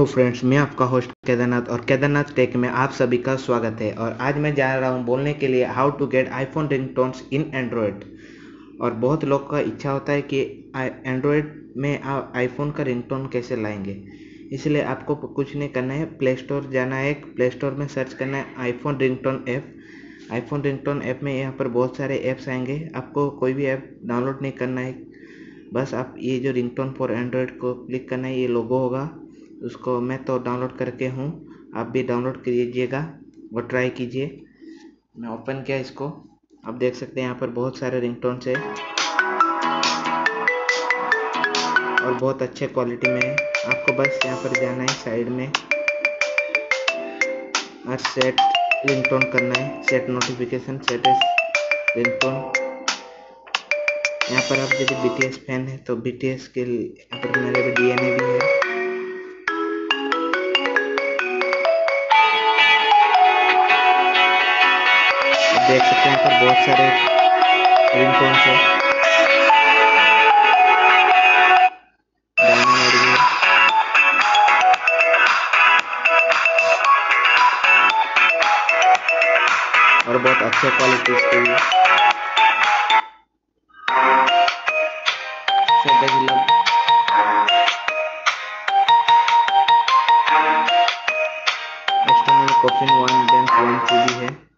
Hello friends मैं आपका host Kedarnath और केदारनाथ टेक में आप सभी का स्वागत है और आज मैं जा रहा हूँ बोलने के लिए how to get iPhone ringtones in Android और बहुत लोग का इच्छा होता है कि एंड्रॉयड में आप आईफोन का रिंगटोन कैसे लाएँगे। इसलिए आपको कुछ नहीं करना है प्ले स्टोर जाना है प्ले स्टोर में सर्च करना है iPhone ringtone app iPhone ringtone app में यहाँ पर बहुत सारे ऐप्स आएँगे। आपको कोई भी ऐप डाउनलोड नहीं करना है। बस आप ये जो रिंगटोन फॉर एंड्रॉयड को क्लिक करना है, ये लोगो होगा। उसको मैं तो डाउनलोड करके हूँ। आप भी डाउनलोड कीजिएगा और ट्राई कीजिए। मैं ओपन किया इसको। आप देख सकते हैं यहाँ पर बहुत सारे रिंगटोन्स है। और बहुत अच्छे क्वालिटी में है। आपको बस यहाँ पर जाना है साइड में। और सेट रिंगटोन करना है। सेट नोटिफिकेशन सेट रिंगटोन यहाँ पर आप यदि बी फ़ैन है तो BTS के यहाँ पर मेरे डी भी है। बहुत सारे रिंगटोन्स है। और बहुत अच्छे क्वालिटी के लिए कॉफिन वन डेंस वन सी है।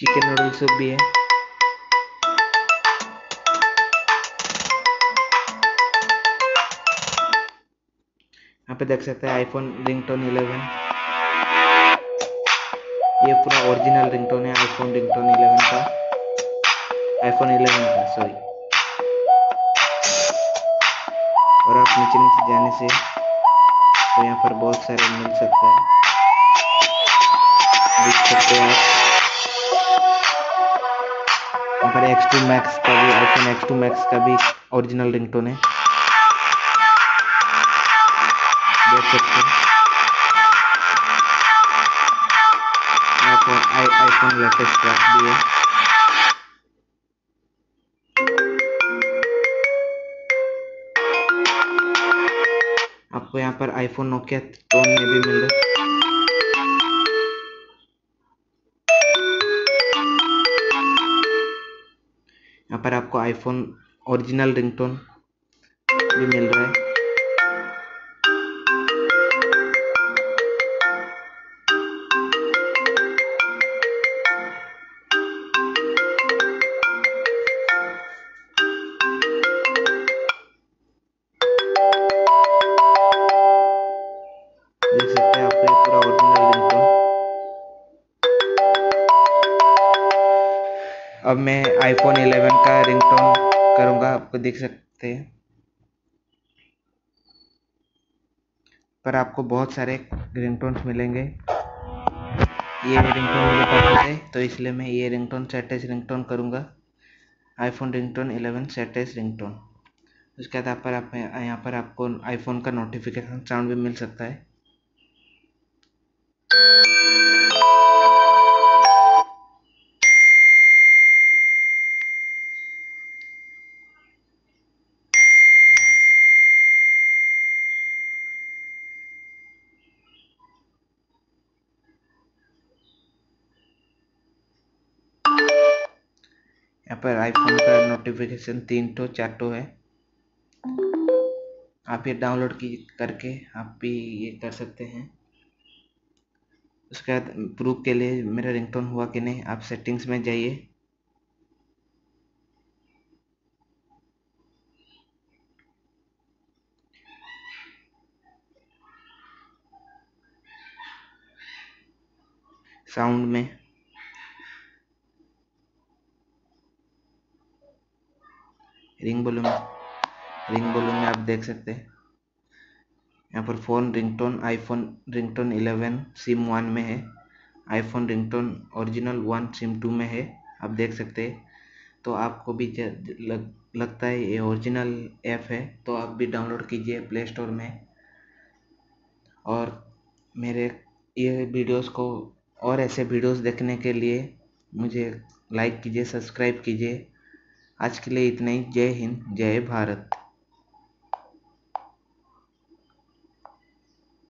चिकन नूडल सूप भी है। यहाँ पे देख सकते हैं आईफोन रिंगटोन 11 ये पूरा ओरिजिनल रिंगटोन है आईफोन रिंगटोन 11 का। आईफोन 11 का सॉरी और आप नीचे नीचे जाने से तो यहाँ पर बहुत सारे मिल सकता है। देख सकते हैं आप। यहाँ पर X2 Max का भी आईफोन X2 Max का भी ओरिजिनल रिंगटोन है। देख सकते हैं। आईफोन आईफोन लेटेस्ट ट्रैक भी है। आपको यहाँ पर आईफोन नोकिया टोन में भी मिल रहा है। आईफोन ओरिजिनल रिंगटोन भी मिल रहा है। अब मैं आईफोन 11 का रिंगटोन करूँगा, आपको देख सकते हैं। पर आपको बहुत सारे रिंगटोन्स मिलेंगे। ये रिंगटोन मुझे पसंद है तो इसलिए मैं ये रिंगटोन सेटेज रिंगटोन करूँगा। IPhone ringtone 11 set as ringtone उसके बाद पर आप, यहाँ पर आपको आईफोन का नोटिफिकेशन साउंड भी मिल सकता है। यहाँ पर आईफोन का नोटिफिकेशन तीन टो चार टो है। आप ये डाउनलोड की, करके आप भी ये कर सकते हैं। उसके बाद प्रूफ के लिए मेरा रिंगटोन हुआ कि नहीं, आप सेटिंग्स में जाइए। साउंड में। रिंग वॉल्यूम रिंग वॉल्यूम में आप देख सकते हैं। यहाँ पर phone ringtone iPhone ringtone 11 SIM one में है। IPhone ringtone original one SIM two में है। आप देख सकते हैं। तो आपको भी लग, लगता है ये ओरिजिनल ऐप है तो आप भी डाउनलोड कीजिए प्ले स्टोर में। और मेरे ये वीडियोस को और ऐसे वीडियोस देखने के लिए मुझे लाइक कीजिए सब्सक्राइब कीजिए। आज के लिए इतना ही। जय हिंद जय भारत।